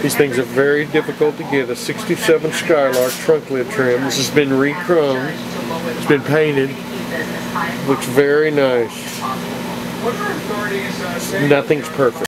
These things are very difficult to get. A 67 Skylark trunk lid trim. This has been rechromed It's been painted. Looks very nice. Nothing's perfect.